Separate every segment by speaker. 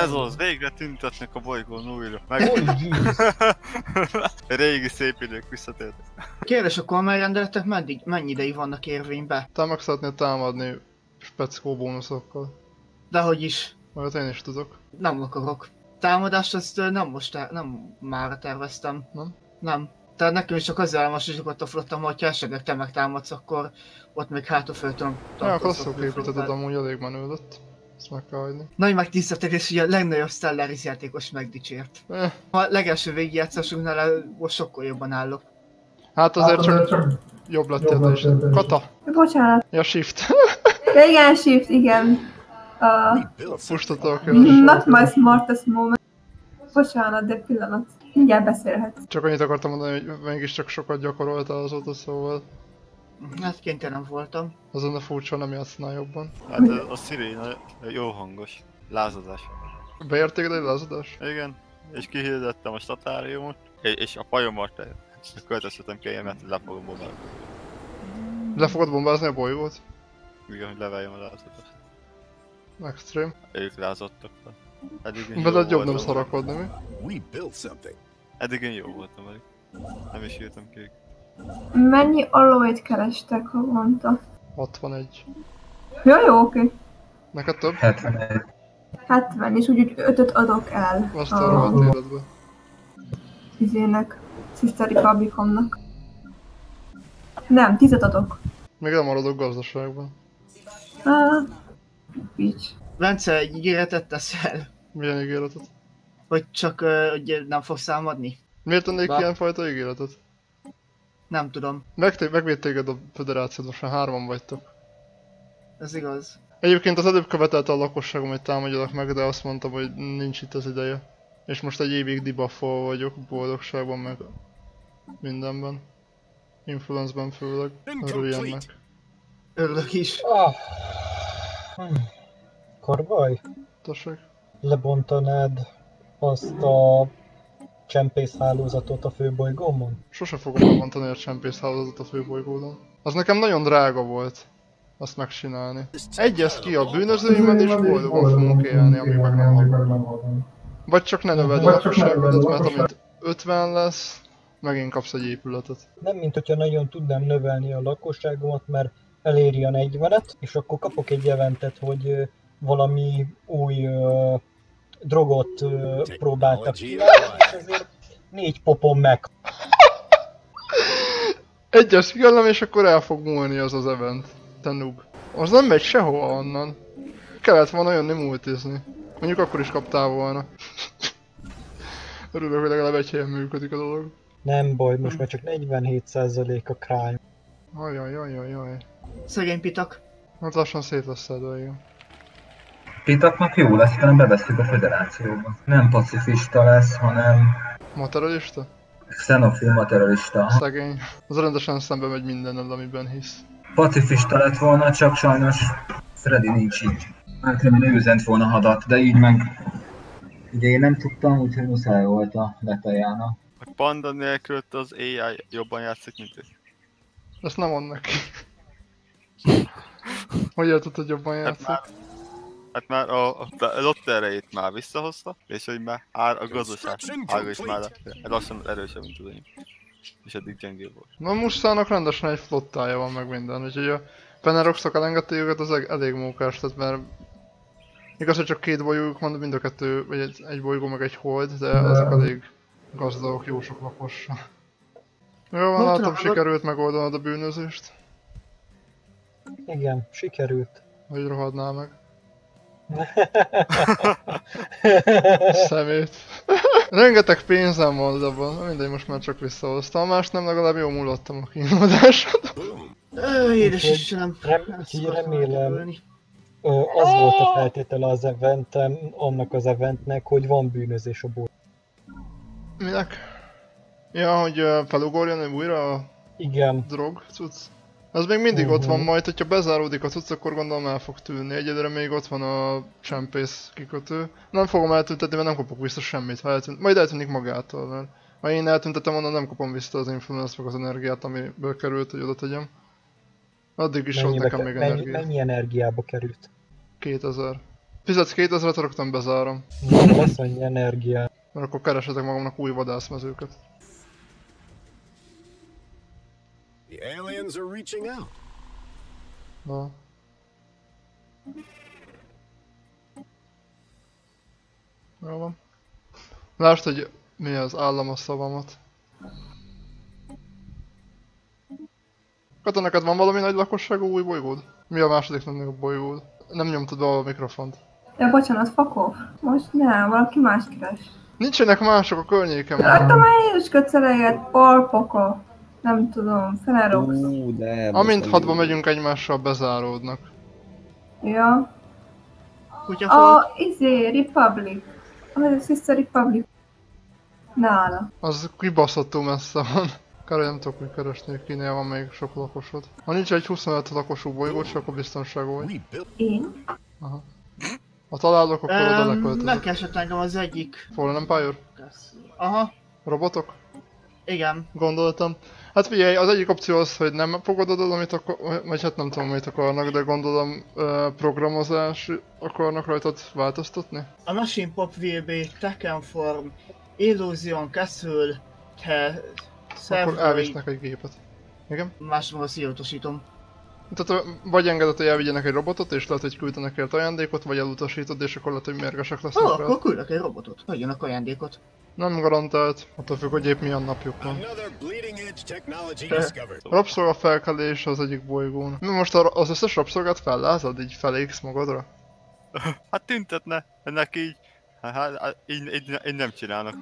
Speaker 1: Ez az, végre tüntetnek a bolygón újra. Meg régi szép idők visszatértek.
Speaker 2: Kérdés, a kormányrendeletek meddig, mennyi ideig vannak érvénybe?
Speaker 3: Te meg szeretnél támadni speckó bónuszokkal.
Speaker 2: De hogy is,
Speaker 3: Majd én is tudok.
Speaker 2: nem akarok. Támadást azt nem most, ter- nem mára terveztem.
Speaker 3: Nem?
Speaker 2: Nem. Tehát nekem is csak az elmasítsuk a flottam, hogyha esetleg te megtámadsz, akkor ott még hátul föl tudom
Speaker 3: Ja, akkor azt amúgy elég menő lett. Ezt meg kell hagyni.
Speaker 2: Nagy megtiszteltetés, hogy a legnagyobb Stellaris játékos megdicsért.
Speaker 3: Eh,
Speaker 2: A legelső végigjátszásunknál el- most sokkal jobban állok.
Speaker 3: hát azért csak jobb lettél te is. Kata!
Speaker 4: Bocsánat.
Speaker 3: Ja, shift.
Speaker 4: Ja, igen, shift, igen. Uh,
Speaker 3: Pustatok
Speaker 4: not my smartest moment. Bocsánat, de pillanat. Mindjárt beszélhet.
Speaker 3: Csak annyit akartam mondani, hogy mégiscsak sokat gyakoroltál azóta, szóval
Speaker 2: Hát kénytelen voltam.
Speaker 3: azon a furcsa nem játszanál jobban.
Speaker 1: Hát a, a sziréna jó hangos. Lázadás.
Speaker 3: Beérték egy lázadás?
Speaker 1: Igen. És kihirdettem a statáriumot. És, a pajomat költöztetem ki mert le fogom bombálni.
Speaker 3: Le fogod bombázni a bolygót?
Speaker 1: Igen, hogy leveljem a lázadást.
Speaker 3: Extreme.
Speaker 1: Ők lázadtak fel. Eddig én
Speaker 3: Veled
Speaker 1: jó
Speaker 3: jobb nem szarakodni, mi?
Speaker 5: We built something.
Speaker 1: Eddig én jó voltam velük. Nem is írtam ki.
Speaker 4: Mennyi aloe kerestek havonta?
Speaker 3: 61.
Speaker 4: Ja, jó, oké.
Speaker 3: Neked több?
Speaker 6: 71.
Speaker 4: 70, és úgy, úgy ötöt adok el
Speaker 3: Azt a rohadt életbe.
Speaker 4: izének, Sister Republicomnak. Nem, tizet adok.
Speaker 3: Még nem maradok gazdaságban.
Speaker 4: Ah, Peach.
Speaker 2: Bence, egy ígéretet teszel,
Speaker 3: Milyen ígéretet?
Speaker 2: hogy csak ö, hogy nem fogsz számadni?
Speaker 3: Miért tennék
Speaker 2: Ba-
Speaker 3: ilyen fajta ígéretet?
Speaker 2: Nem tudom,
Speaker 3: Megté- megvéd téged a föderációt, most már hárman vagytok.
Speaker 2: ez igaz.
Speaker 3: Egyébként az előbb követelte a lakosságom, hogy támadjalak meg, de azt mondtam, hogy nincs itt az ideje. És most egy évig debuffol vagyok, boldogságban meg mindenben. Influence-ben főleg. Örüljenek.
Speaker 2: Örülök is.
Speaker 7: Ah. Hm. Korbaj,
Speaker 3: Tessék.
Speaker 7: lebontanád azt a csempész hálózatot a főbolygómon?
Speaker 3: Sose fogom lebontani a csempészhálózatot a főbolygódon. Az nekem nagyon drága volt azt megcsinálni. Egyez ki a bűnözőimen és boldogan fogunk élni, amíg meg nem halunk. Vagy csak ne növeld a lakosságodat, mert amint 50 lesz, megint kapsz egy épületet.
Speaker 7: Nem, mint hogyha nagyon tudnám növelni a lakosságomat, mert eléri a 40-et, és akkor kapok egy eventet, hogy valami új ö, drogot próbáltak ki, és ezért négy popon meg.
Speaker 3: Egyes figyelem, és akkor el fog múlni az az event. Te noob. Az nem megy sehova onnan. Kellett volna jönni multizni. Mondjuk akkor is kaptál volna. Örülök, hogy legalább egy helyen működik a dolog.
Speaker 7: Nem baj, most már csak 47% a crime.
Speaker 3: Ajajajajaj.
Speaker 2: Szegény pitak.
Speaker 3: Hát lassan szét lesz igen.
Speaker 6: Pitaknak jó lesz, hanem bevesszük a federációba. Nem pacifista lesz, hanem
Speaker 3: Materialista?
Speaker 6: xenofil materialista.
Speaker 3: Szegény. Az rendesen szembe megy mindennel, amiben hisz.
Speaker 6: Pacifista lett volna, csak sajnos Freddy nincs így. Én ő üzent volna hadat, de így meg... Ugye én nem tudtam, úgyhogy muszáj volt a Letajának.
Speaker 1: A panda nélkül az AI jobban játszik, mint ő.
Speaker 3: Ezt nem mond neki. hogy érted, hogy jobban
Speaker 1: Hát
Speaker 3: játszik?
Speaker 1: már, hát már a, a, a Lotte erejét már visszahozta, és hogy már ár, a gazdaság ága is már lassan erősebb, mint az enyém. És eddig gyengébb volt.
Speaker 3: Na Mustának rendesen egy flottája van meg minden, úgyhogy a Peneroxok elengedte őket, az elég mókás, tehát mert igaz, hogy csak két bolygójuk van, mind a kettő, vagy egy, egy bolygó meg egy hold, de azok elég gazdagok, jó sok lakossal. Jó van, látom, sikerült megoldanod a bűnözést.
Speaker 7: Igen, sikerült.
Speaker 3: Hogy rohadnál meg. Szemét. Rengeteg pénzem volt abban, mindegy, most már csak visszahoztam, más nem, legalább jól múlottam a kínódásod.
Speaker 2: Ö, édes Istenem.
Speaker 7: rem- remélem. Az volt a feltétele az eventem, annak az eventnek, hogy van bűnözés a bolygón.
Speaker 3: Minek? Ja, hogy felugorjon újra a
Speaker 7: Igen,
Speaker 3: drog cucc? Az még mindig ott van majd, hogyha bezáródik a cucc, akkor gondolom el fog tűnni. Egyelőre még ott van a csempész kikötő. Nem fogom eltüntetni, mert nem kapok vissza semmit, ha eltűnt. Majd eltűnik magától, mert ha én eltüntetem, onnan nem kapom vissza az influence meg az energiát, amiből került, hogy oda tegyem. Addig is volt nekem
Speaker 7: ke-
Speaker 3: még
Speaker 7: mennyi,
Speaker 3: energia.
Speaker 7: mennyi energiába került?
Speaker 3: 2000. Fizetsz 2000-et, rögtön bezárom.
Speaker 7: Nem lesz annyi energiá.
Speaker 3: Mert akkor keresetek magamnak új vadászmezőket.
Speaker 5: The aliens are reaching out.
Speaker 3: Na. Jó van. Lásd, hogy mi az állam a szavamat. Kata, neked van valami nagy lakosságú új bolygód? Mi a második legnagyobb bolygód? Nem nyomtad be a mikrofont.
Speaker 4: Ja, bocsánat, fakov. Most nem, valaki más keres.
Speaker 3: Nincsenek mások a környéken.
Speaker 4: Rajta már én is köteleget, Palpaka. Nem tudom, Fenerox.
Speaker 8: Ú, de...
Speaker 3: Amint hadba megyünk egymással, bezáródnak.
Speaker 4: Ja.
Speaker 2: Kutyafolt.
Speaker 4: A, izé, Republic. A Sister Republic. Nála.
Speaker 3: Az kibaszottul messze van. Kár, nem tudok mit keresni, kinél van még sok lakosod. Ha nincs egy 25 lakosú bolygó, csak akkor biztonságú vagy.
Speaker 4: Én?
Speaker 3: Ha találok, akkor oda
Speaker 2: Um,
Speaker 3: leköltözök.
Speaker 2: megkeresett engem az egyik.
Speaker 3: Fallen Empire?
Speaker 2: Aha,
Speaker 3: Robotok?
Speaker 2: igen.
Speaker 3: Gondoltam. Hát figyelj, az egyik opció az, hogy nem fogadod el, amit akar, vagy hát nem tudom, mit akarnak, de gondolom programozás akarnak rajtad változtatni?
Speaker 2: A Machine Pop taken from Illusion Castle te
Speaker 3: Akkor elvisznek egy gépet. Igen?
Speaker 2: másról szíjutosítom.
Speaker 3: Tehát vagy engedett, hogy elvigyenek egy robotot, és lehet, hogy küldenek el ajándékot, vagy elutasítod, és akkor lehet, hogy mérgesek
Speaker 2: Ó,
Speaker 3: lesznek
Speaker 2: oh,
Speaker 3: rá.
Speaker 2: akkor küldök egy robotot. Adjanak ajándékot.
Speaker 3: Nem garantált, attól függ, hogy épp milyen napjuk van. Rabszolga felkelés az egyik bolygón. Mi most az összes rabszolgát fellázad, így felégsz magadra?
Speaker 1: Hát tüntetne, ennek így, hát, hát így, így, így nem csinálnak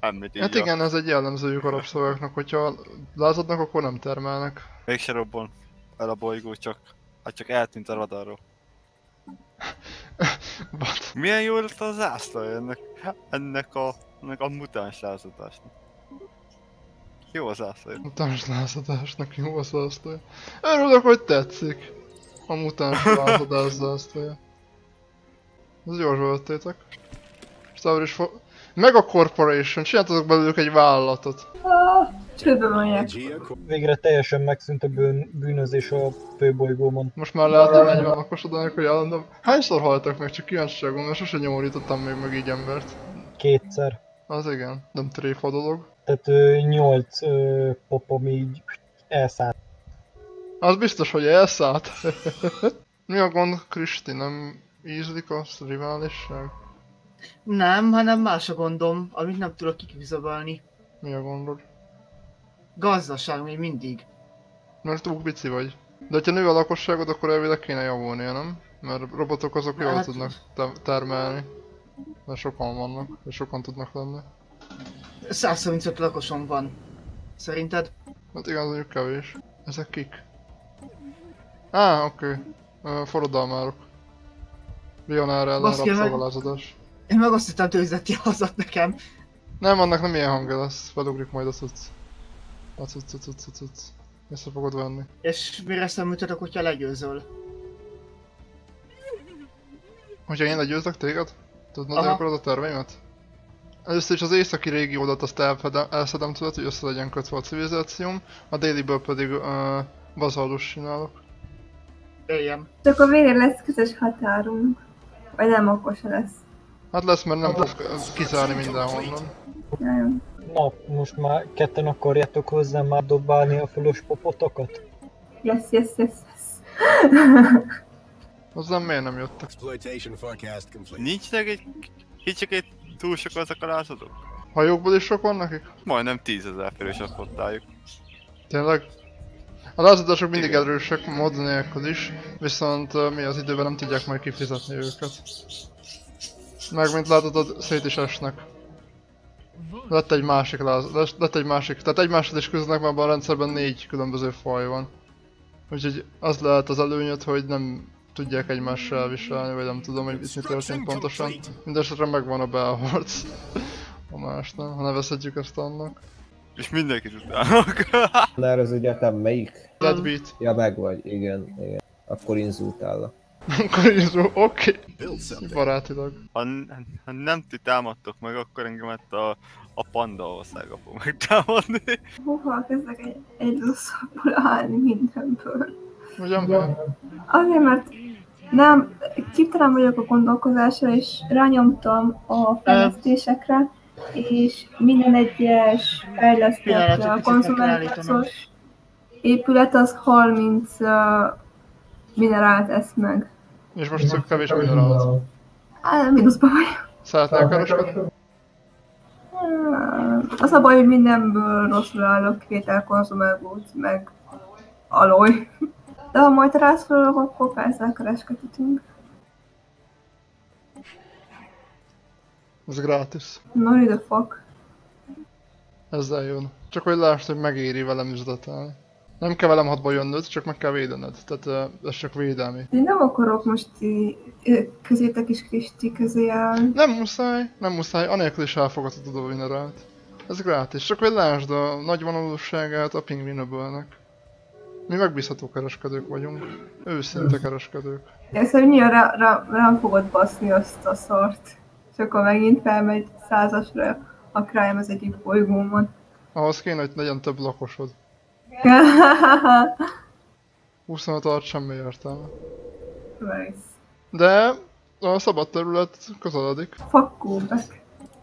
Speaker 1: semmit így.
Speaker 3: Hát igen, ez egy jellemzőjük a rabszolgáknak, hogyha lázadnak, akkor nem termelnek.
Speaker 1: Mégse robban el a bolygó, csak, hát csak eltűnt a radarról.
Speaker 3: But,
Speaker 1: Milyen jó lett a zászlója ennek, ennek a, ennek a mutáns lázadásnak. Jó az zászlója.
Speaker 3: mutáns lázadásnak jó az zászlója. Örülök, hogy tetszik. A mutáns lázadás zászlója. Ez jól zsoltétek. És is fo- Mega Corporation, csináltatok belőlük egy vállalatot.
Speaker 5: Co-
Speaker 7: Végre teljesen megszűnt a bűn, bűnözés a főbolygómon.
Speaker 3: Most már lehet, hogy 40 lakosod, hogy állandóan. Hányszor haltak meg, csak kíváncsiságom, mert sose nyomorítottam még meg így embert.
Speaker 7: Kétszer.
Speaker 3: Az igen, nem tréfa dolog.
Speaker 7: Tehát ö, nyolc ö, popom így elszállt.
Speaker 3: Az biztos, hogy elszállt. Mi a gond, Kristi? Nem ízlik a riválisság?
Speaker 2: Nem, hanem más a gondom, amit nem tudok kiküzöbölni.
Speaker 3: Mi a gondod?
Speaker 2: Gazdaság még mindig.
Speaker 3: Mert túl bici vagy. De ha nő a lakosságod, akkor elvileg kéne javulnia, nem? Mert robotok azok jól
Speaker 2: Hát-
Speaker 3: tudnak te- termelni. Mert sokan vannak, és sokan tudnak lenni.
Speaker 2: 135 lakosom van. Szerinted?
Speaker 3: Hát igen, mondjuk kevés. Ezek kik? Á, oké. Okay. Forradalmárok. Bionár ellen
Speaker 2: Baszki, meg-
Speaker 3: rabszolgalázadás.
Speaker 2: Én meg azt hittem tőzet javazott nekem.
Speaker 3: Nem, annak nem ilyen hangja lesz. Felugrik majd a cucc. A cucc, cucc, cucc, cucc, cucc. Észre fogod venni.
Speaker 2: És mire szemültetek, hogyha legyőzöl?
Speaker 3: Hogyha én legyőzlek téged? Tudod, hogy akarod a terveimet? Először is az északi régiódat azt elfedem, elszedem tudod, hogy össze legyen kötve a civilizációm, a déliből pedig uh, bazaldus csinálok.
Speaker 2: Éljem.
Speaker 4: Csak a végén lesz közös határunk. Vagy nem, akkor se lesz.
Speaker 3: Hát lesz, mert nem fog uh, kizárni mindenhonnan.
Speaker 4: Nagyon.
Speaker 7: Na, most már ketten akarjátok hozzám már dobálni a fölös popotokat?
Speaker 4: Yes, yes, yes, yes.
Speaker 3: Hozzám miért nem jöttek?
Speaker 5: Exploitation forecast complete.
Speaker 1: Nincsnek egy túl sok azok a lázadók?
Speaker 3: Hajókból is sok van nekik?
Speaker 1: Majdnem tízezer fős a flottájuk.
Speaker 3: Tényleg? A lázadások mindig erősek, mod nélkül is, viszont uh, mi az időben nem tudják majd kifizetni őket. Meg mint látod, szét is esnek. Lett egy másik láz... lett- lett egy másik, tehát egymással is küzdenek, mert abban a rendszerben négy különböző faj van. Úgyhogy az lehet az előnyöd, hogy nem tudják egymással elviselni, vagy nem tudom, hogy itt mi történt pontosan. Mindenesetre megvan a belharc. A más nem, ha nevezhetjük ezt annak.
Speaker 1: És mindenkit utálnak.
Speaker 8: Nál az egyetem melyik?
Speaker 3: Deadbeat.
Speaker 8: Ja, meg vagy, igen, igen. Akkor inzultállak.
Speaker 3: Akkor is oké. Okay. Barátilag.
Speaker 1: Ha, ha nem ti támadtok meg, akkor engemet a, a panda országa fog megtámadni.
Speaker 4: Hova kezdek egy, egy rosszabbul állni mindenből.
Speaker 3: Ugyan?
Speaker 4: Azért, mert Nem, képtelen vagyok a gondolkozásra, és rányomtam a fejlesztésekre, és minden egyes
Speaker 2: meg kell
Speaker 4: konzumentációs épület az 30 uh, minerált esz meg.
Speaker 3: És most csak kevés minerált.
Speaker 4: Á, mínuszban vagyok.
Speaker 3: Szeretnél kereskedni?
Speaker 4: Ah, Az a baj, hogy mindenből rosszul állok, kétel konzumergót, meg aloj. De ha majd rászorulok, akkor persze kereskedhetünk.
Speaker 3: Ez gratis.
Speaker 4: No, who the fuck?
Speaker 3: Ezzel jön. Csak hogy lásd, hogy megéri velem üzletelni. Nem kell velem hatba jönnöd, csak meg kell védened. Tehát ez csak védelmi.
Speaker 4: Én nem akarok most közétek is Kristi közé állni.
Speaker 3: Nem muszáj, nem muszáj, anélkül is elfogadhatod a minerált. Ez gratis, csak hogy lásd a nagy vonalúságát a pingvinöbölnek. Mi megbízható kereskedők vagyunk. Őszinte kereskedők.
Speaker 4: Ezt nyilván rá, rá, rám fogod baszni azt a szart. És akkor megint felmegy százasra a crime az egyik bolygómon.
Speaker 3: Ahhoz kéne, hogy legyen több lakosod. 25 alatt semmi értelme.
Speaker 4: nice.
Speaker 3: De a szabad terület közeledik.
Speaker 4: Back.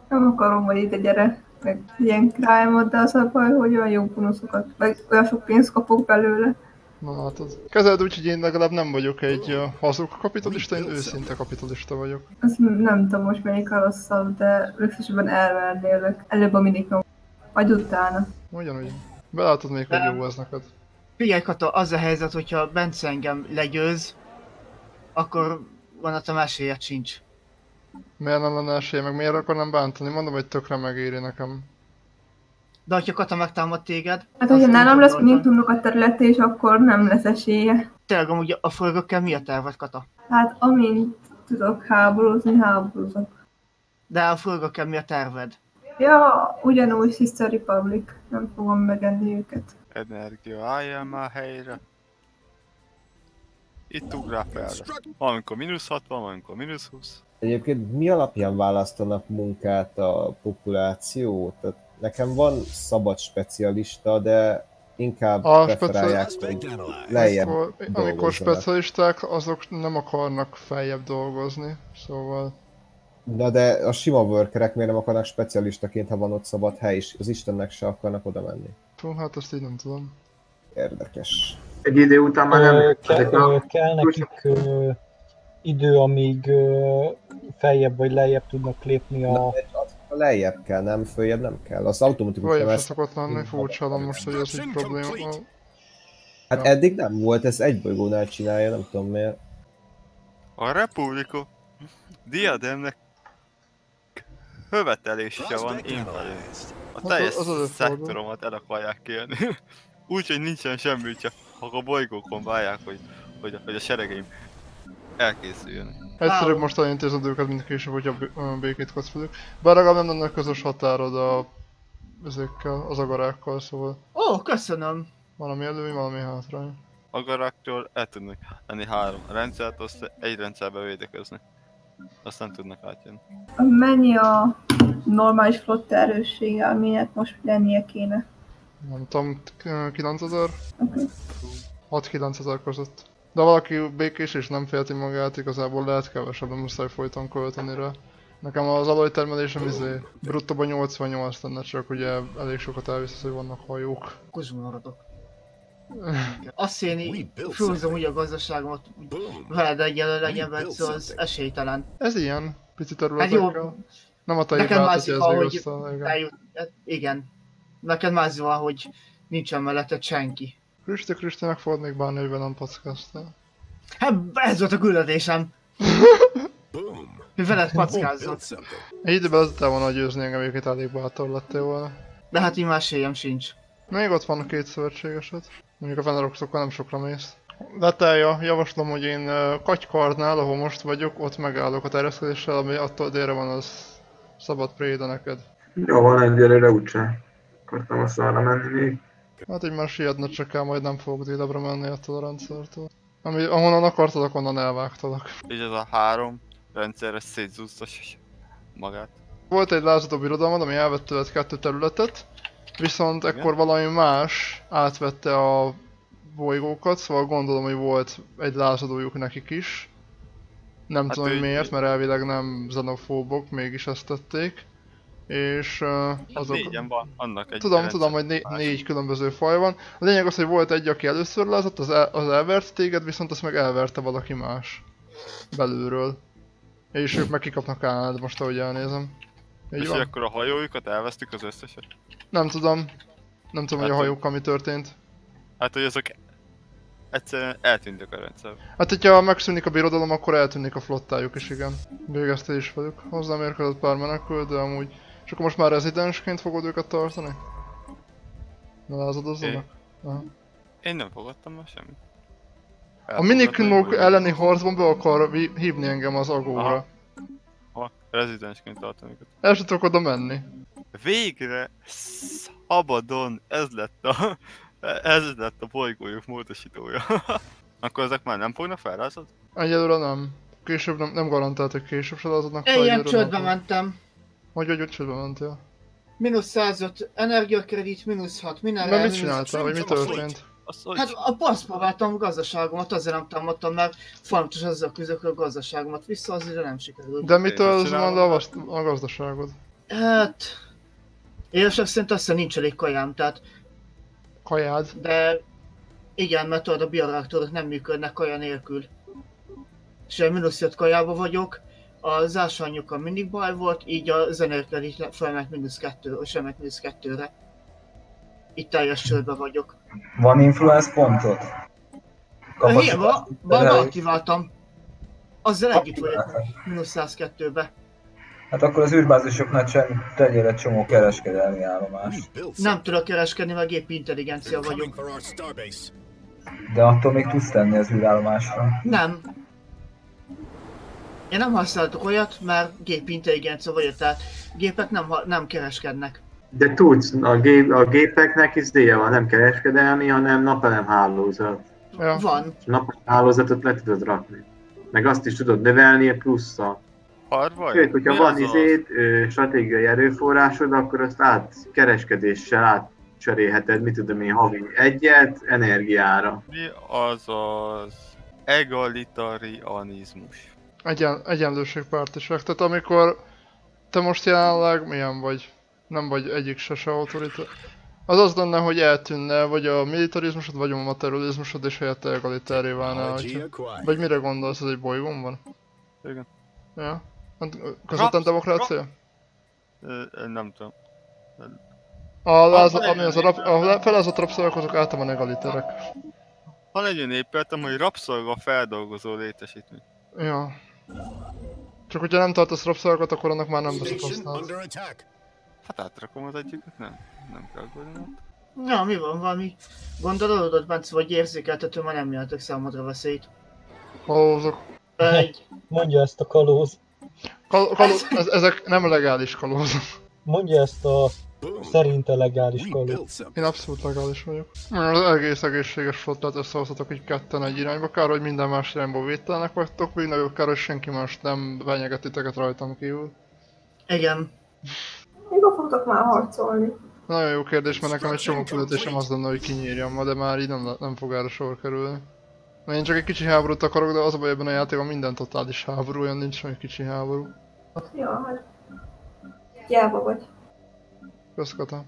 Speaker 4: Nem akarom, hogy ide gyere, meg ilyen crime de az a baj, hogy olyan jó bonuszokat, vagy olyan sok pénzt kapok belőle.
Speaker 3: Na látod. Kezeld úgy, hogy én legalább nem vagyok egy hazug kapitalista, én őszinte kapitalista vagyok.
Speaker 4: Azt nem tudom most melyik a rosszabb, de legszívesebben elvernélek. Előbb a minikom. Vagy utána.
Speaker 3: Ugyanúgy. Belátod még, hogy jó ez neked.
Speaker 2: Figyelj Kata, az a helyzet, hogyha Bence engem legyőz, akkor vonatom esélyed sincs.
Speaker 3: Miért nem lenne esélye, meg miért akarnám bántani? Mondom, hogy tökre megéri nekem.
Speaker 2: De hogyha Kata megtámad téged...
Speaker 4: Hát, hogyha nálam lesz. Mintumnak a területe, és akkor nem lesz esélye.
Speaker 2: Tényleg amúgy a fölgökkel mi a terved, Kata?
Speaker 4: Hát, amint tudok háborúzni, háborúzok.
Speaker 2: De a fölgökkel mi a terved?
Speaker 4: Ja, ugyanúgy Sister Republic. Nem fogom megenni őket.
Speaker 1: Energia, álljál már helyre. Itt ugrál fel. Valamikor mínusz 60, valamikor mínusz 20.
Speaker 8: Egyébként mi alapján választanak munkát a populáció? Tehát nekem van szabad specialista, de inkább
Speaker 3: A
Speaker 8: preferálják,
Speaker 5: Suspect
Speaker 8: hogy lejjebb
Speaker 3: Amikor, amikor specialisták, azok nem akarnak feljebb dolgozni. Szóval...
Speaker 8: Na de a sima workerek miért nem akarnak specialistaként, ha van ott szabad hely, és az Istennek se akarnak oda menni?
Speaker 3: Hát ezt így nem tudom.
Speaker 8: Érdekes.
Speaker 6: Egy idő után már nem...
Speaker 7: Ö, ke-
Speaker 6: ezek
Speaker 7: ö,
Speaker 6: a-
Speaker 7: kell nekik ö, idő, amíg ö, feljebb vagy lejjebb tudnak lépni a...
Speaker 8: Na, az lejjebb kell, nem? Följebb nem kell. Az automatikus nem ezt...
Speaker 3: szokott lenni, furcsa most, hogy ez egy probléma.
Speaker 8: Hát eddig nem volt, ez egy bolygónál csinálja, nem tudom miért.
Speaker 1: A Republika diademnek követelése van
Speaker 5: analyzed.
Speaker 1: A teljes
Speaker 3: az előfordul.
Speaker 1: szektoromat el akarják kérni. Úgyhogy nincsen semmi, csak a bolygókon várják, hogy, hogy, hogy a seregeim elkészüljön.
Speaker 3: Egyszerűbb most elintézed őket, mint később, hogyha b- ö, békét kapsz velük. Bár legalább nem lenne közös határod a... ezekkel, az agarákkal, szóval
Speaker 2: Ó, köszönöm!
Speaker 3: valami előny, valami hátrány.
Speaker 1: Agaraktól el tudnak lenni három rendszert, azt egy rendszerbe védekezni. Azt nem tudnak átjönni.
Speaker 4: Mennyi a normális flotta erőssége, aminek most lennie kéne?
Speaker 3: Nem tudom, k- 9000?
Speaker 4: Oké.
Speaker 3: 6-9 ezer között. De valaki békés és nem félti magát, igazából lehet kevesebben muszáj folyton költeni rá. Nekem az alajtermelésem izé bruttóban 88 lenne, csak ugye elég sokat elvisz hogy vannak hajók.
Speaker 2: Maradok. Azt én úgy a
Speaker 5: Boom.
Speaker 2: veled egyelő legyen, mert szóval az esélytelen.
Speaker 3: Ez ilyen, pici
Speaker 2: Hát
Speaker 3: területekkel.
Speaker 2: jó,
Speaker 3: Nem a te
Speaker 2: nekem mászik,
Speaker 3: hogy igen.
Speaker 2: eljut, hát igen. Neked már van, hogy nincsen melletted senki.
Speaker 3: Kristi Kristinek fogod még bánni, hogy velem packáztál.
Speaker 2: Hát ez volt a küldetésem, hogy veled
Speaker 5: something.
Speaker 3: Egy időben az volna győzni engem, egyébként elég bátor lettél volna.
Speaker 2: De hát így esélyem sincs.
Speaker 3: Még ott van a két szövetségesed. Mondjuk a Veneroxokkal nem sokra mész. Letelja, javaslom, hogy én Kagykardnál, ahol most vagyok, ott megállok a terjeszkedéssel, ami attól délre van, az szabad préda neked.
Speaker 6: Jó, van egyelőre úgyse. Akartam azt arra menni még.
Speaker 3: Hát így már sietne csak kell, majd nem fogok délebbre menni attól a rendszertől. Ami, ahonnan akartalak, onnan elvágtalak.
Speaker 1: És ez a három rendszer, ez szétzúzta magát.
Speaker 3: Volt egy lázadó birodalmad, ami elvett tőled kettő területet, viszont ekkor valami más átvette a bolygókat, szóval gondolom, hogy volt egy lázadójuk nekik is. Nem
Speaker 1: Hát
Speaker 3: tudom, hogy miért, mert elvileg nem xenofóbok, mégis ezt tették. És uh, azok...
Speaker 1: négyen van, annak egy
Speaker 3: Tudom, tudom, hogy né- négy különböző faj van. A lényeg az, hogy volt egy, aki először lázott, az, el- az elvert téged, viszont azt meg elverte valaki más. Belülről. És ők meg kikapnak át, most ahogy elnézem. Így
Speaker 1: És
Speaker 3: van?
Speaker 1: akkor a hajójukat elvesztik az összeset?
Speaker 3: Nem tudom. Nem tudom, hogy a
Speaker 1: Hát,
Speaker 3: hajókkal mi történt.
Speaker 1: Hát, hogy azok egyszerűen eltűntek a rendszer.
Speaker 3: Hát, hogyha megszűnik a birodalom, akkor eltűnik a flottájuk is, igen. Végezte is vagyok. Hozzám érkezett pár menekült, de amúgy... És akkor most már rezidensként fogod őket tartani? Lázadozzanak? Aha.
Speaker 1: Én nem fogadtam ma semmit.
Speaker 3: A miniknok elleni harcban be akar hívni engem az agóra.
Speaker 1: Aha. Rezidensként tartom őket.
Speaker 3: El sem tudok oda menni.
Speaker 1: Végre szabadon ez lett a, ez lett a bolygójuk módosítója. Akkor ezek már nem fognak felrázad?
Speaker 3: Egyelőre nem. Később nem, nem garantált, hogy később se lázadnak
Speaker 2: Én ilyen csődbe
Speaker 3: nem.
Speaker 2: mentem.
Speaker 3: Hogy vagy, hogy csődbe mentél?
Speaker 2: Mínusz 105 energiakredit, mínusz 6 minerál,
Speaker 3: Mert mit csináltál, vagy mi történt?
Speaker 1: Azt, hogy
Speaker 2: Hát a azt próbáltam a gazdaságomat, azért nem támadtam, mert folyamatosan azzal küzdök, hogy a gazdaságomat vissza, azért nem sikerült.
Speaker 3: De mitől az van a, vaszt- a gazdaságod?
Speaker 2: Hát... Élesek szerint azt hiszem nincs elég kajám, tehát...
Speaker 3: Kajád?
Speaker 2: De... Igen, mert tudod, a bioreaktorok nem működnek kaja nélkül. És én mínusz 5 kajába vagyok, az ásványokkal mindig baj volt, így az energiakredit le- felment mínusz 2, és elment mínusz 2-re. Itt teljes csődbe vagyok.
Speaker 6: Van influence pontot? Kapacitás-
Speaker 2: Hiába, már
Speaker 6: Elég.
Speaker 2: beaktiváltam. Azzal együtt vagyok, mínusz 102-be.
Speaker 6: Hát akkor az űrbázisoknál sem tegyél egy csomó kereskedelmi állomást.
Speaker 2: Nem tudok kereskedni, mert gépi intelligencia vagyok.
Speaker 6: De attól még tudsz tenni az űrállomásra.
Speaker 2: Nem. Én nem használtok olyat, mert gépi intelligencia vagyok, tehát gépek nem, nem kereskednek.
Speaker 9: De tudsz, a, gép, a gépeknek is díja van, nem kereskedelmi, hanem napelem hálózat.
Speaker 3: Ja.
Speaker 2: Van.
Speaker 9: És napelem hálózatot le tudod rakni. Meg azt is tudod növelni plusszal.
Speaker 1: harvaj?
Speaker 9: Sőt, hogyha
Speaker 1: Mi
Speaker 9: van ö, stratégiai erőforrásod, akkor azt át kereskedéssel átcserélheted, mit tudom én, havi egyet, energiára.
Speaker 1: Mi az az egalitarianizmus?
Speaker 3: Egyen, egyenlőségpártiság. Tehát amikor te most jelenleg milyen vagy? Nem vagy egyik se se autorita. Az az lenne, hogy eltűnne vagy a militarizmusod, vagy a materializmusod, és helyette válnál.
Speaker 5: Technology
Speaker 3: hogyha-. Vagy mire gondolsz, ez egy bolygón van?
Speaker 1: Igen.
Speaker 3: Ja. Hát, Közvetlen demokrácia?
Speaker 1: Ö, nem tudom.
Speaker 3: A láz, ami az a, rap, a felázott rabszolgák azok általában egaliterek.
Speaker 1: Van egy olyan épületem, hogy rabszolga feldolgozó létesítmény.
Speaker 3: Ja. Csak hogyha nem tartasz rabszolgákat, akkor annak már nem veszed
Speaker 5: attack.
Speaker 1: Hát átrakom az egyiket, nem? Nem kell aggódni.
Speaker 2: Ja, mi van, valami gondolódott, Bence, vagy érzékeltető, már nem jelentek számodra veszélyt.
Speaker 3: Kalózok.
Speaker 2: Egy,
Speaker 7: Mondja ezt a kalóz.
Speaker 3: Kal- kalóz, ez, ezek nem legális kalózok.
Speaker 7: Mondja ezt a szerinte legális kalóz.
Speaker 3: Én abszolút legális vagyok. Az egész egészséges flottát összehozhatok így ketten egy irányba, kár, hogy minden más irányba védtelnek vagytok, még nagyobb kár, hogy senki más nem fenyeget titeket rajtam kívül.
Speaker 2: igen.
Speaker 4: Mikor fogtok már harcolni?
Speaker 3: Nagyon jó kérdés, mert nekem egy csomó küldetésem az lenne, hogy kinyírjam ma, de már így nem, nem fog erre sor kerülni. Mert én csak egy kicsi háborút akarok, de az a baj ebben a játékban minden totális háború, olyan nincs meg kicsi háború.
Speaker 4: Ja, hát... Gyába vagy.
Speaker 3: Köszkata.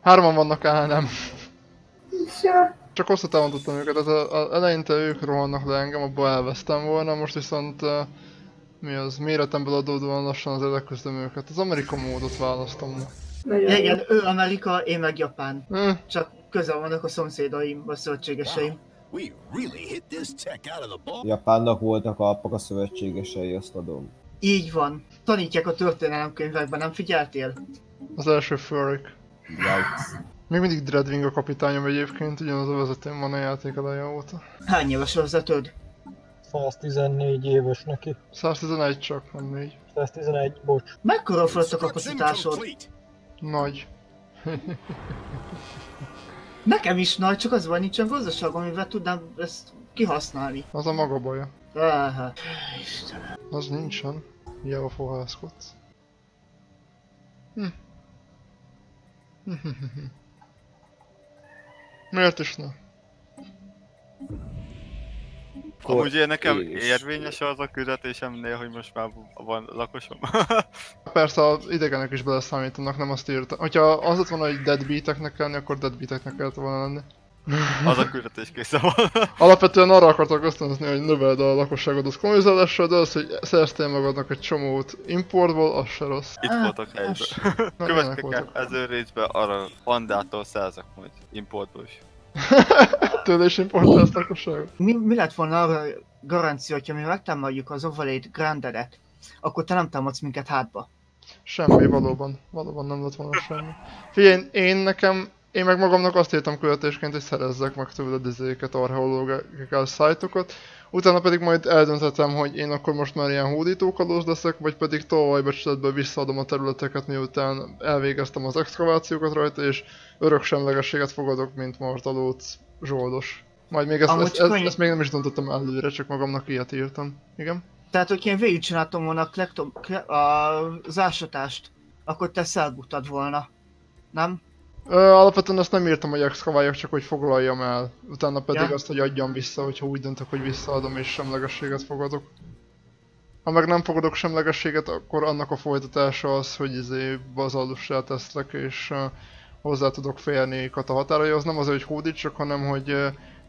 Speaker 3: Hárman vannak áll, nem. Csak hosszú távon tudtam őket, tehát a, a, eleinte ők rohannak le engem, abba elvesztem volna, most viszont uh, mi az, méretemből adódóan lassan az leküzdöm őket. Az Amerika módot választom.
Speaker 4: nagyon.
Speaker 2: Igen, ő Amerika, én meg Japán.
Speaker 3: Hm,
Speaker 2: Csak közel vannak a szomszédaim, a szövetségeseim.
Speaker 5: We really hit this tech out of the ball.
Speaker 8: Japánnak voltak alpak a szövetségesei, azt adom.
Speaker 2: Így van. Tanítják a történelemkönyvekben, nem figyeltél?
Speaker 3: az első Furyk.
Speaker 8: Yikes.
Speaker 3: Még mindig Dreadwing a kapitányom egyébként, ugyanaz a vezetőm van a játék eleje óta.
Speaker 2: Hány éves a vezetőd?
Speaker 7: 114 éves neki.
Speaker 3: 111 csak, nem 4.
Speaker 7: 111, bocs.
Speaker 2: Mekkora a flotta
Speaker 5: Construction
Speaker 2: kapacitásod?
Speaker 3: Nagy.
Speaker 2: Nekem is nagy, csak az van, nincsen gazdaságom, amivel tudnám ezt kihasználni.
Speaker 3: Az a maga baja.
Speaker 2: Áhá. Istenem.
Speaker 3: Az nincsen. Hiába fohászkodsz. Hm. Miért is ne?
Speaker 8: Akkor
Speaker 1: Amúgy én nekem
Speaker 8: én is.
Speaker 1: érvényes az a küldetésemnél, hogy most már van lakosom.
Speaker 3: Persze az idegenek is beleszámítanak, nem azt írta. Hogyha az lett volna, hogy deadbeateknek kellni, akkor deadbeateknek kellett volna lenni.
Speaker 1: az a küldetés készen van.
Speaker 3: Alapvetően arra akartak ösztönözni, hogy növeld a lakosságot az kolonizálással, de az, hogy szereztél magadnak egy csomót importból, az se rossz.
Speaker 1: Itt voltak helyben. Következő
Speaker 3: voltak.
Speaker 1: részben arra pandától szerzek majd importból is.
Speaker 3: Tőle is importálsz lakosságot.
Speaker 2: Mi, mi lett volna arra garancia, hogyha mi megtámadjuk az Ovalate Grandedet, akkor te nem támadsz minket hátba.
Speaker 3: Semmi, valóban. Valóban nem lett volna semmi. Figyelj, én nekem, én meg magamnak azt írtam küldetésként, hogy szerezzek meg tőled izéket, archeológikai szájtokat. Utána pedig majd eldönthetem, hogy én akkor most már ilyen hódítókalóz leszek, vagy pedig tolvajbecsületből visszaadom a területeket, miután elvégeztem az exkavációkat rajta, és örök semlegességet fogadok, mint Martalóc zsoldos. Majd még ezt,
Speaker 2: Amúgy
Speaker 3: ezt, ezt,
Speaker 2: annyi-
Speaker 3: ezt, még nem is döntottem előre, csak magamnak ilyet írtam. Igen?
Speaker 2: Tehát, hogyha én végigcsináltam volna a, klektom, kle, a, az ásatást, akkor te szelbuttad volna. Nem?
Speaker 3: Ö, alapvetően ezt nem írtam, hogy exkaváljak, csak hogy foglaljam el. Utána pedig
Speaker 2: Ja.
Speaker 3: azt, hogy adjam vissza, hogyha úgy döntök, hogy visszaadom és semlegességet fogadok. Ha meg nem fogadok semlegességet, akkor annak a folytatása az, hogy izé bazalussá teszlek és uh, hozzá tudok férni a határaihoz. Nem az, hogy hódítsak, hanem hogy uh,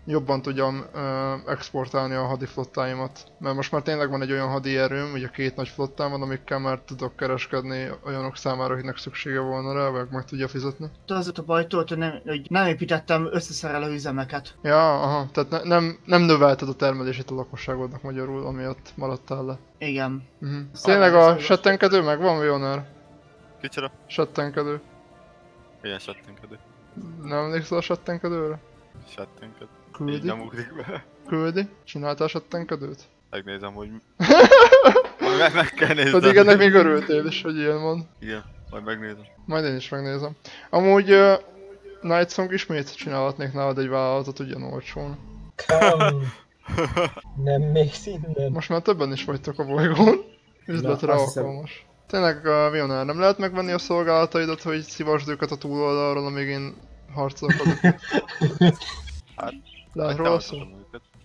Speaker 3: jobban tudjam uh, exportálni a hadiflottáimat. Mert most már tényleg van egy olyan hadi erőm, ugye két nagy flottám van, amikkel már tudok kereskedni olyanok számára, akiknek szüksége volna rá, meg meg tudja fizetni.
Speaker 2: De az a baj, tudod, hogy nem, hogy nem építettem összeszerelő üzemeket.
Speaker 3: Ja, aha, tehát ne, nem, nem növelted a termelését a lakosságodnak magyarul, amiatt maradtál le.
Speaker 2: Igen.
Speaker 3: Uh-huh. Tényleg a settenkedő megvan, Vioner?
Speaker 1: Kicsoda?
Speaker 3: Settenkedő.
Speaker 1: Ilyen settenkedő.
Speaker 3: Nem emlékszel a settenkedőre?
Speaker 1: Settenkedő. Így
Speaker 3: Küldi?
Speaker 1: nem ugrik be.
Speaker 3: Küldi? Csináltál settenkedőt?
Speaker 1: Megnézem, hogy... Majd meg, meg kell néznem.
Speaker 3: Pedig ennek még örültél is, hogy ilyen van.
Speaker 1: Igen, majd megnézem.
Speaker 3: Majd én is megnézem. Amúgy uh, Night Song ismét csinálhatnék nálad egy vállalatot ugyan olcsón.
Speaker 7: Nem mész innen.
Speaker 3: Most már többen is vagytok a bolygón. Üzletre
Speaker 8: hiszem-
Speaker 3: alkalmas. Tényleg a Vioner, nem lehet megvenni a szolgálataidat, hogy szívasd őket a túloldalról, amíg én harcolok?
Speaker 1: Hát,
Speaker 3: Róla szó?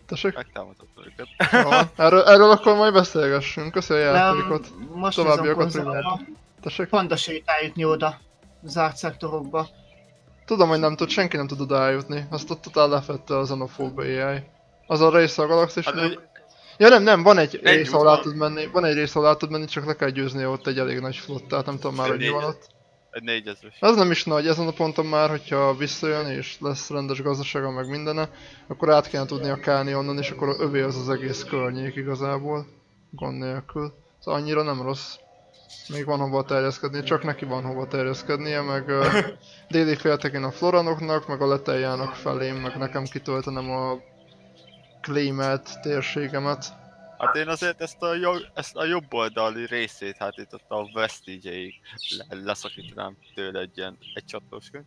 Speaker 3: Tessék?
Speaker 1: Megtámadhatom őket.
Speaker 3: Erről, erről akkor majd beszélgessünk. Köszi a játékot.
Speaker 2: most
Speaker 3: Továbbiakat primát.
Speaker 2: konzolba.
Speaker 3: Tessék?
Speaker 2: Panda sétál jutni oda. Zárt szektorokba.
Speaker 3: Tudom, hogy nem tud, senki nem tud oda eljutni. Azt ott totál lefette a Xenophobe AI. Az a része a galaxisnak.
Speaker 1: Hát, hogy-
Speaker 3: Ja nem, nem, van egy rész, ahol át tud menni, van egy rész, ahol át tud menni, csak le kell győzni ott egy elég nagy flottát, nem tudom már, hogy mi van ott.
Speaker 1: Egy négyezres.
Speaker 3: Az nem is nagy, ezen a ponton már, hogyha visszajön és lesz rendes gazdasága meg mindene, akkor át kell tudnia kelni onnan, és akkor övé az az egész környék igazából, gond nélkül. Ez annyira nem rossz. Még van hova terjeszkedni, csak neki van hova terjeszkednie, meg déli féltekén a floranoknak, meg a leteljának felém, meg nekem kitöltenem a claimelt térségemet.
Speaker 1: Hát én azért ezt a, jo- ezt a jobb oldali részét, hát itt ott a Vestige-ig le- leszakítanám tőle egy ilyen egy csatlós könyv.